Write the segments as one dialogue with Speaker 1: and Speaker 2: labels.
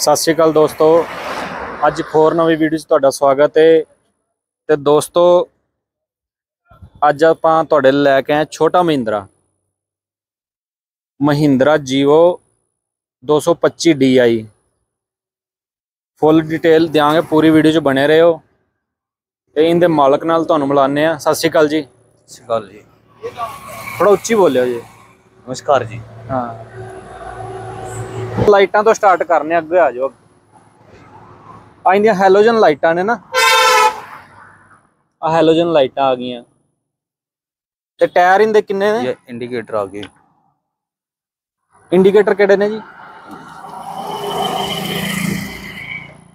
Speaker 1: ਸਤਿ ਸ਼੍ਰੀ ਅਕਾਲ ਦੋਸਤੋ। ਅੱਜ ਹੋਰ ਨਵੀਂ ਵੀਡੀਓ 'ਚ ਤੁਹਾਡਾ ਸਵਾਗਤ ਹੈ ਤੇ ਦੋਸਤੋ ਅੱਜ ਆਪਾਂ ਤੁਹਾਡੇ ਲਈ ਲੈ ਕੇ ਆਏ ਛੋਟਾ Mahindra. Mahindra Jivo 225 DI full detail ਦਿਆਂਗੇ ਪੂਰੀ ਵੀਡੀਓ 'ਚ ਬਣੇ ਰਹੋ। ਤੇ ਇਹਦੇ ਮਾਲਕ ਨਾਲ ਤੁਹਾਨੂੰ ਮਿਲਾਨੇ ਆ ਸਤਿ ਸ਼੍ਰੀ ਅਕਾਲ ਜੀ।
Speaker 2: ਸਤਿ ਸ਼੍ਰੀ ਅਕਾਲ ਜੀ।
Speaker 1: ਥੋੜਾ ਉੱਚੀ ਬੋਲਿਓ ਜੀ।
Speaker 2: ਨਮਸਕਾਰ ਜੀ।
Speaker 1: ਹਾਂ। ਲਾਈਟਾਂ ਤੋਂ ਸਟਾਰਟ ਕਰਨੇ ਆ, ਅੱਗੇ ਆ ਜਾਓ ਆ ਇਹਦੀਆਂ ਹੈਲੋਜਨ ਲਾਈਟਾਂ ਨੇ ਨਾ ਆ ਹੈਲੋਜਨ ਲਾਈਟਾਂ ਆ ਗਈਆਂ ਤੇ ਟਾਇਰ ਇਹਦੇ ਕਿੰਨੇ ਨੇ
Speaker 2: ਇਹ ਇੰਡੀਕੇਟਰ ਆ ਗਏ
Speaker 1: ਇੰਡੀਕੇਟਰ ਕਿਹੜੇ ਨੇ ਜੀ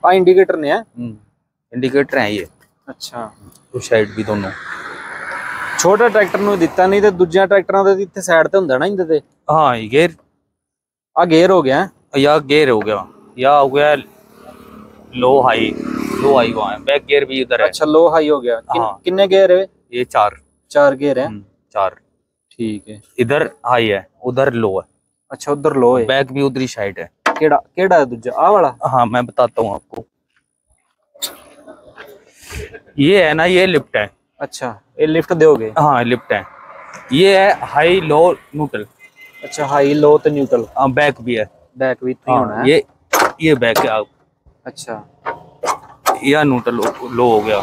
Speaker 1: ਆ ਇੰਡੀਕੇਟਰ ਨੇ ਆ
Speaker 2: हम्म इंडिकेटर हैं ये
Speaker 1: ਅੱਛਾ
Speaker 2: टू साइड भी दोनों
Speaker 1: ਛੋਟੇ ਟਰੈਕਟਰ ਨੂੰ ਦਿੱਤਾ ਨਹੀਂ ਤੇ ਦੂਜਿਆਂ ਟਰੈਕਟਰਾਂ ਦੇ ਇੱਥੇ ਸਾਈਡ ਤੇ ਹੁੰਦਾ ਨਾ ਇਹਦੇ ਤੇ
Speaker 2: हाँ आ गेयर
Speaker 1: हो गया है।
Speaker 2: या गेयर हो गया। या हो गया लो हाई लो हाई वहाँ है। बैक गेयर भी इधर है।
Speaker 1: अच्छा लो हाई हो गया। किन,
Speaker 2: हाँ।
Speaker 1: कितने गेयर है
Speaker 2: ये चार।
Speaker 1: चार गेयर है।
Speaker 2: हम्म, चार।
Speaker 1: ठीक है।
Speaker 2: इधर हाई है उधर लो है।
Speaker 1: अच्छा उधर लो है।
Speaker 2: बैक भी उधर साइड है।
Speaker 1: केड़ा केड़ा है दूजा? आ वाला?
Speaker 2: हाँ मैं बताता हूँ आपको। ये है ना ये लिफ्ट है।
Speaker 1: अच्छा ये लिफ्ट दोगे?
Speaker 2: हाँ लिफ्ट है। ये है हाई लो न्यूट्रल
Speaker 1: अच्छा हाई लो तो न्यूट्रल
Speaker 2: हाँ बैक भी है।
Speaker 1: बैक भी इतना हाँ, होना
Speaker 2: है? ये ये बैक है
Speaker 1: आप।
Speaker 2: अच्छा। यह न्यूट्रल लो हो गया।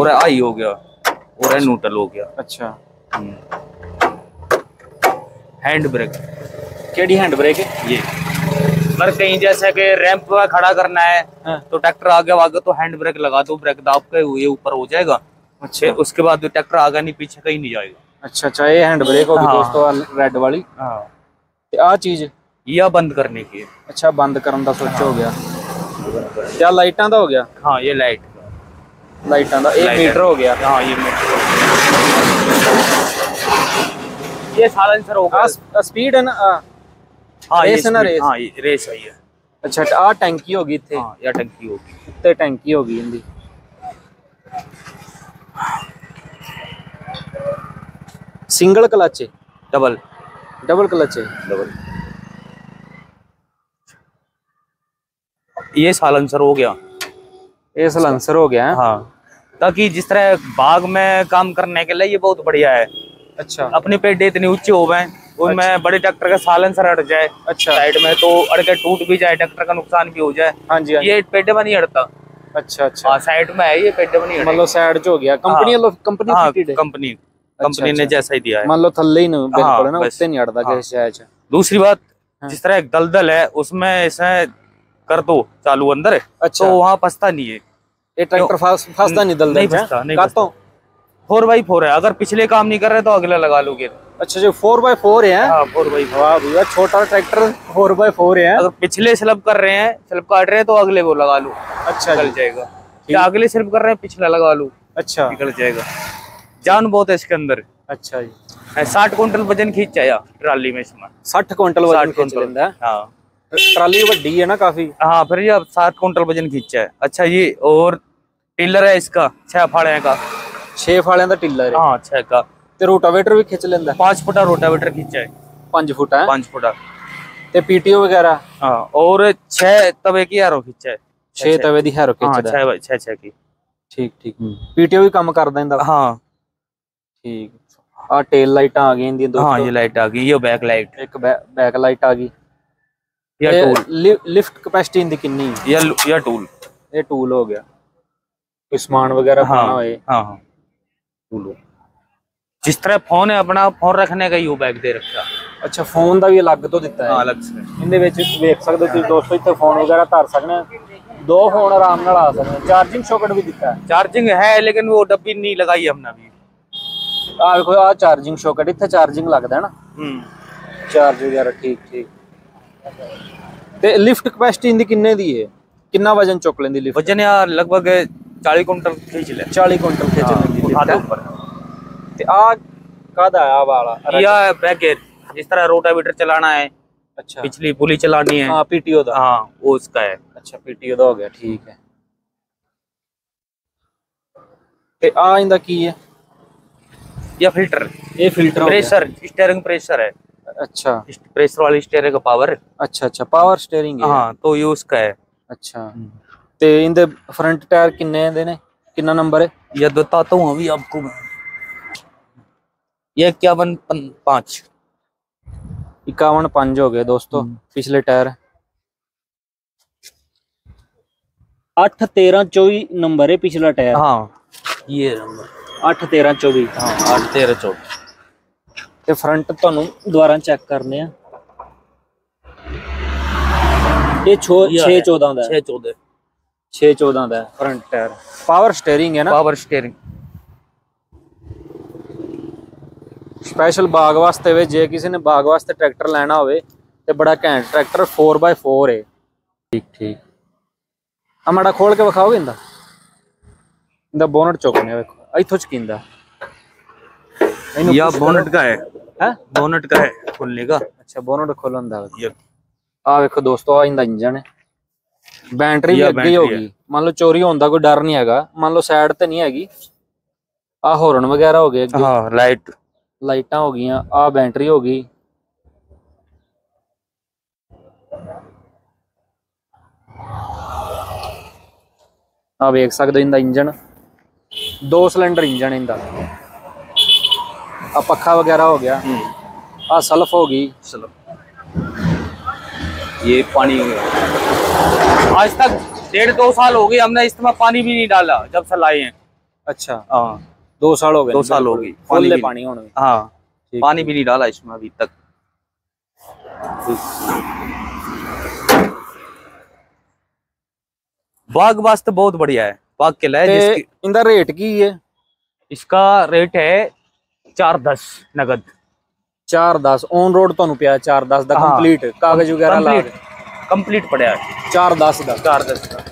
Speaker 2: और हाई हो गया। और है न्यूट्रल हो गया।
Speaker 1: अच्छा। हम्म।
Speaker 2: हैंड ब्रेक
Speaker 1: केड़ी हैंड ब्रेक है
Speaker 2: ये। पर कहीं जैसे कि रैंप पर खड़ा करना है
Speaker 1: हाँ।
Speaker 2: तो ट्रैक्टर आगे वागे तो हैंड ब्रेक लगा दो ब्रेक दाब के ये ऊपर हो जाएगा।
Speaker 1: अच्छा।
Speaker 2: उसके बाद ट्रैक्टर आगे नहीं पीछे कहीं नहीं जाएगा।
Speaker 1: ਅੱਛਾ ਅੱਛਾ ਇਹ ਹੈਂਡ ਬ੍ਰੇਕ ਹੋ ਗਈ
Speaker 2: ਹਾਂ।
Speaker 1: ਦੋਸਤੋ ਰੈੱਡ ਵਾਲੀ
Speaker 2: हाँ
Speaker 1: ਤੇ ਆਹ ਚੀਜ਼
Speaker 2: या बंद करने की है।
Speaker 1: ਅੱਛਾ ਬੰਦ ਕਰਨ ਦਾ ਸੋਚ ਹੋ ਗਿਆ ਤੇ ਆਹ ਲਾਈਟਾਂ ਦਾ ਹੋ ਗਿਆ
Speaker 2: हाँ ये लाइट
Speaker 1: ਲਾਈਟਾਂ ਦਾ ਇਹ
Speaker 2: Light
Speaker 1: ਮੀਟਰ ਹੋ ਗਿਆ
Speaker 2: हाँ ये मीटर ये साइलेंसर होगा
Speaker 1: ਆ ਸਪੀਡ ਹੈ ਨਾ ਆਹ।
Speaker 2: हाँ ये
Speaker 1: रेस है ना,
Speaker 2: speed-
Speaker 1: रेस?
Speaker 2: हाँ ये रेस है ये
Speaker 1: ਅੱਛਾ ਆਹ ਟੈਂਕੀ ਹੋ ਗਈ ਇੱਥੇ
Speaker 2: हाँ या टंकी होगी
Speaker 1: ਉੱਤੇ ਟੈਂਕੀ ਹੋ ਗਈ सिंगल क्लच है
Speaker 2: डबल।
Speaker 1: डबल क्लच है
Speaker 2: डबल। ये साल आंसर हो गया।
Speaker 1: ये साल आंसर हो गया।
Speaker 2: हाँ। ताकि जिस तरह बाग में काम करने के लिए ये बहुत बढ़िया है।
Speaker 1: अच्छा।
Speaker 2: अपने पेड़ इतनी ऊँची हो गए उनमें अच्छा। बड़े ट्रैक्टर का साइलेंसर अट जाए।
Speaker 1: अच्छा।
Speaker 2: साइड में तो अड़के टूट भी जाए ट्रैक्टर का नुकसान भी हो जाए।
Speaker 1: हाँ जी हाँ
Speaker 2: ये पेडे में नहीं अड़ता।
Speaker 1: अच्छा अच्छा।
Speaker 2: हाँ, साइड में है ये पेडे में नहीं
Speaker 1: मतलब साइड जो हो गया। कंपनी
Speaker 2: हाँ।
Speaker 1: Company
Speaker 2: company. अच्छा, कंपनी ने
Speaker 1: अच्छा।
Speaker 2: जैसा ही दिया है। मान
Speaker 1: लो थल्ले ही
Speaker 2: हाँ,
Speaker 1: नहीं हाँ, हटता
Speaker 2: दूसरी बात
Speaker 1: हाँ।
Speaker 2: जिस तरह एक दलदल है उसमें ऐसा कर दो चालू अंदर
Speaker 1: अच्छा।
Speaker 2: तो वहाँ फंसता नहीं है।
Speaker 1: ये ट्रैक्टर फंसता नहीं दलदल
Speaker 2: नहीं
Speaker 1: हाँ?
Speaker 2: फंसता नहीं
Speaker 1: फंसता।
Speaker 2: फोर बाई फोर है अगर पिछले काम नहीं कर रहे तो अगला लगा लोगे
Speaker 1: अच्छा
Speaker 2: जो फोर बाई फोर
Speaker 1: है छोटा ट्रैक्टर फोर बाई फोर है।
Speaker 2: अगर पिछले स्लब कर रहे हैं स्लब काट रहे हैं तो अगले को लगा लो
Speaker 1: अच्छा
Speaker 2: निकल जाएगा। अगले स्लब कर रहे हैं पिछला लगा लो
Speaker 1: अच्छा।
Speaker 2: निकल जाएगा। जान बहुत है इसके अंदर
Speaker 1: अच्छा जी
Speaker 2: साठ कुंटल वजन खींच आया ट्राली में इसमें
Speaker 1: 60 कुंटल वजन
Speaker 2: 60
Speaker 1: खींच लेंदा है
Speaker 2: हाँ
Speaker 1: ट्राली ਵੱਡੀ ਹੈ ਨਾ ਕਾਫੀ
Speaker 2: हाँ फिर ये अब सात कुंटल वजन खींचा है अच्छा ये और टिलर है इसका छह फाड़े का
Speaker 1: 6 ਫਾਲਿਆਂ ਦਾ ਟਿੱਲਰ ਹੈ
Speaker 2: हाँ छह का
Speaker 1: ਤੇ ਰੋਟਾਵੇਟਰ ਵੀ ਖਿੱਚ ਲੈਂਦਾ
Speaker 2: पांच फुटा रोटावेटर खींचा है
Speaker 1: 5 ਫੁੱਟ ਹੈ
Speaker 2: पांच फुटा
Speaker 1: ਤੇ ਪੀਟੀਓ ਵਗੈਰਾ
Speaker 2: हाँ और छह तवे की एरो खींचा है
Speaker 1: 6 ਤਵੇ ਦੀ ਹੈਰੋ
Speaker 2: हाँ
Speaker 1: ਖਿੱਚਦਾ
Speaker 2: छह छह छह की
Speaker 1: ਠੀਕ ਠੀਕ ਪੀਟੀਓ ਵੀ ਕੰਮ ਕਰਦਾ ਇਹਦਾ
Speaker 2: हाँ
Speaker 1: ਠੀਕ ਆ ਟੇਲ ਲਾਈਟਾਂ ਆ ਗਈਆਂ ਇਹਦੀਆਂ
Speaker 2: हाँ ये
Speaker 1: ਦੋਸਤੋ
Speaker 2: लाइट आ गई ये बैक लाइट
Speaker 1: ਇੱਕ ਬੈਕ ਲਾਈਟ ਆ ਗਈ
Speaker 2: या टूल
Speaker 1: ਲਿਫਟ ਕਪੈਸਿਟੀ ਇਹਦੀ ਕਿੰਨੀ ਹੈ?
Speaker 2: या या टूल
Speaker 1: ਇਹ ਟੂਲ ਹੋ ਗਿਆ ਕੋਈ ਸਮਾਨ ਵਗੈਰਾ
Speaker 2: हाँ
Speaker 1: ਪਾਣਾ ਹੋਏ
Speaker 2: हाँ हाँ टूल जिस तरह फोन है अपना फोन रखने का ही वो बैग दे रखा
Speaker 1: ਅੱਛਾ ਫੋਨ ਦਾ ਵੀ ਅਲੱਗ ਤੋਂ ਦਿੱਤਾ ਹੈ
Speaker 2: हाँ अलग से
Speaker 1: ਇਹਦੇ ਵਿੱਚ ਵੇਖ ਸਕਦੇ ਹੋ ਤੁਸੀਂ ਦੋਸਤੋ ਇੱਥੇ ਫੋਨ ਵਗੈਰਾ ਧਰ ਸਕਦੇ ਆ ਦੋ ਫੋਨ ਆਰਾਮ ਨਾਲ ਆ ਸਕਦੇ ਚਾਰਜਿੰਗ ਸੌਕਟ ਵੀ ਦਿੱਤਾ ਹੈ
Speaker 2: चार्जिंग है लेकिन वो डब्बी नहीं लगाई हमने अभी
Speaker 1: ਆ ਵੇਖੋ ਆ ਚਾਰਜਿੰਗ ਸੌਕਟ ਇੱਥੇ ਚਾਰਜਿੰਗ ਲੱਗਦਾ ਹੈ ਨਾ
Speaker 2: हम्म
Speaker 1: ਚਾਰਜ ਵਗੈਰਾ ਠੀਕ ਠੀਕ ਤੇ ਲਿਫਟ ਕਪੈਸਿਟੀ ਇਹਦੀ ਕਿੰਨੇ ਦੀ ਹੈ ਕਿੰਨਾ ਵਜਨ ਚੁੱਕ ਲੈਂਦੀ ਲਿਫਟ
Speaker 2: वजन यार लगभग चालीस कुंटल खींच ले
Speaker 1: 40 ਕੁਇੰਟਲ ਖਿੱਚ ਲੈਂਦੀ
Speaker 2: उठा
Speaker 1: lift,
Speaker 2: दो
Speaker 1: ਹੈਂ?
Speaker 2: ऊपर
Speaker 1: ਤੇ ਆ ਕਾਹਦਾ ਆ ਆਹ ਵਾਲਾ
Speaker 2: या बैक गेयर जिस तरह रोटावेटर चलाना है
Speaker 1: ਅੱਛਾ
Speaker 2: पिछली पुली चलानी है
Speaker 1: ਹਾਂ ਪੀਟੀਓ ਦਾ
Speaker 2: हाँ वो उसका है
Speaker 1: ਅੱਛਾ ਪੀਟੀਓ ਦਾ ਹੋ ਗਿਆ ਠੀਕ ਹੈ ਤੇ ਆ ਇਹਦਾ ਕੀ ਹੈ
Speaker 2: या फ़िल्टर?
Speaker 1: ये फ़िल्टर
Speaker 2: प्रेशर स्टेयरिंग प्रेशर है।
Speaker 1: अच्छा।
Speaker 2: प्रेशर वाली स्टेयरिंग का पावर
Speaker 1: अच्छा अच्छा पावर स्टेयरिंग
Speaker 2: हाँ। तो ये उसका है।
Speaker 1: अच्छा। ते इन फ्रंट टायर किन्ने देने? कितना नंबर है?
Speaker 2: यह बताता हूँ अभी आपको ये इक्यावन पाँच।
Speaker 1: इक्यावन पाँच हो गए दोस्तों
Speaker 2: हम्म।
Speaker 1: पिछले टायर अठ तेरह चौबी नंबर है पिछला टायर
Speaker 2: हाँ ये नंबर
Speaker 1: 8 13 24
Speaker 2: ਹਾਂ 8 13 24
Speaker 1: ਤੇ ਫਰੰਟ ਤੁਹਾਨੂੰ ਦੁਬਾਰਾ ਚੈੱਕ ਕਰਨੇ ਆ ਇਹ 6 14 ਦਾ
Speaker 2: 6 14
Speaker 1: 6 14 ਦਾ ਫਰੰਟ ਟਾਇਰ ਪਾਵਰ ਸਟੀering ਹੈ ਨਾ
Speaker 2: ਪਾਵਰ ਸਟੀering
Speaker 1: ਸਪੈਸ਼ਲ ਬਾਗ ਵਾਸਤੇ ਵੇ ਜੇ ਕਿਸੇ ਨੇ ਬਾਗ ਵਾਸਤੇ ਟਰੈਕਟਰ ਲੈਣਾ ਹੋਵੇ ਤੇ ਬੜਾ ਘੈਂਟ ਟਰੈਕਟਰ 4x4 ਹੈ ਠੀਕ ਠੀਕ ਆ ਮਾੜਾ ਖੋਲ ਕੇ ਵਿਖਾਓਗੇ ਇਹਦਾ ਇਹਦਾ ਬੋਨਟ ਚੋਕਨੇ ਵੇਖੋ ਇੱਥੋਂ ਚਕਿੰਦਾ
Speaker 2: या बोनट का है
Speaker 1: ਹੈ
Speaker 2: बोनट का है खोलने का
Speaker 1: ਅੱਛਾ ਬੋਨਟ ਖੋਲਣ ਦਾ ਵੇਖੋ
Speaker 2: ये
Speaker 1: ਆ ਵੇਖੋ ਦੋਸਤੋ ਆ ਇਹਦਾ ਇੰਜਨ ਹੈ ਬੈਟਰੀ ਵੀ
Speaker 2: ਇਹ
Speaker 1: ਅੱਗੇ ਹੀ ਹੋ
Speaker 2: battery
Speaker 1: ਗਈ ਮੰਨ ਲਓ ਚੋਰੀ ਹੋਣ ਦਾ ਕੋਈ ਡਰ ਨਹੀਂ ਹੈਗਾ ਮੰਨ ਲਓ ਸਾਈਡ ਤੇ ਨਹੀਂ ਹੈਗੀ ਆ ਹੋਰਨ ਵਗੈਰਾ ਹੋ ਗਏ ਅੱਗੇ
Speaker 2: हाँ लाइट
Speaker 1: ਲਾਈਟਾਂ ਹੋ ਗਈਆਂ ਆ ਬੈਟਰੀ ਹੋ ਗਈ ਆ ਵੇਖ ਸਕਦੇ ਹੋ ਇਹਦਾ ਇੰਜਨ दो सिलेंडर इंजन इनका आ पखा वगैरह हो गया आ सल्फ हो गई
Speaker 2: सल्फ ये पानी आज तक डेढ़ दो साल हो गए हमने इसमें पानी भी नहीं डाला जब से लाए हैं
Speaker 1: अच्छा
Speaker 2: हाँ
Speaker 1: दो साल हो गए
Speaker 2: दो साल हो गए
Speaker 1: पानी पानी होने
Speaker 2: हाँ पानी भी नहीं डाला इसमें अभी तक बाग वास्ते बहुत बढ़िया है बाग किला है
Speaker 1: इनका रेट की है?
Speaker 2: इसका रेट है चार दस नगद।
Speaker 1: चार दस ऑन रोड तो पिया चार
Speaker 2: दस
Speaker 1: का कंप्लीट हाँ, कागज़
Speaker 2: वगैरह
Speaker 1: ला
Speaker 2: कंप्लीट पड़ा चार
Speaker 1: दस का
Speaker 2: चार दस का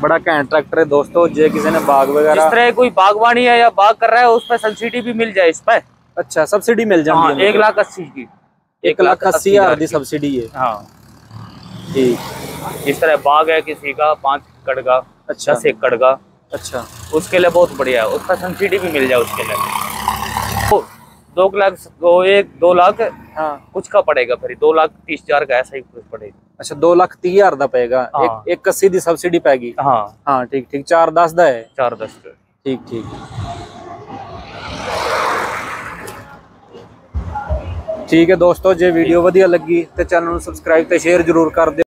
Speaker 1: बड़ा कैंट ट्रैक्टर है दोस्तों जे किसी ने बाग
Speaker 2: वगैरह
Speaker 1: इस
Speaker 2: तरह कोई बागवानी है या बाग कर रहा है उस पर सब्सिडी भी मिल जाए इस पर।
Speaker 1: अच्छा सब्सिडी
Speaker 2: मिल
Speaker 1: जाए हाँ,
Speaker 2: एक मतलब। लाख अस्सी की।
Speaker 1: एक लाख अस्सी हज़ार की सब्सिडी है।
Speaker 2: हाँ।
Speaker 1: ठीक।
Speaker 2: इस तरह बाग है किसी का पाँच एकड़ का
Speaker 1: अच्छा।
Speaker 2: दस एकड़ का।
Speaker 1: अच्छा।
Speaker 2: उसके लिए बहुत बढ़िया है। उसका सब्सिडी भी मिल जाए उसके लिए। तो दो लाख तो एक दो लाख
Speaker 1: हाँ।
Speaker 2: कुछ का पड़ेगा फिर। दो लाख तीस हज़ार का ऐसा ही कुछ पड़ेगा।
Speaker 1: अच्छा दो लाख तीस हज़ार का पेगा
Speaker 2: हाँ।
Speaker 1: एक एक का सीधी सब्सिडी पेगी।
Speaker 2: हाँ।
Speaker 1: हाँ ठीक ठीक। चार दस द है।
Speaker 2: चार दस
Speaker 1: ठीक ठीक। ठीक है दोस्तों जो वीडियो वधिया लगी तो चैनल सब्सक्राइब तो शेयर ज़रूर कर दे।